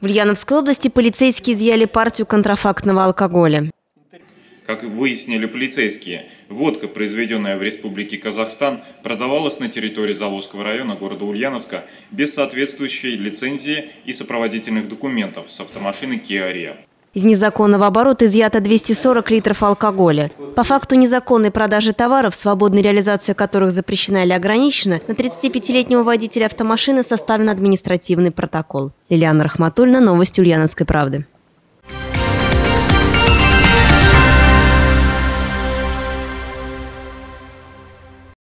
В Ульяновской области полицейские изъяли партию контрафактного алкоголя. Как выяснили полицейские, водка, произведенная в Республике Казахстан, продавалась на территории Заволжского района города Ульяновска без соответствующей лицензии и сопроводительных документов с автомашины Kia. Из незаконного оборота изъято 240 литров алкоголя. По факту незаконной продажи товаров, свободной реализация которых запрещена или ограничена, на 35-летнего водителя автомашины составлен административный протокол. Лилиана Рахматульна, Новости Ульяновской правды.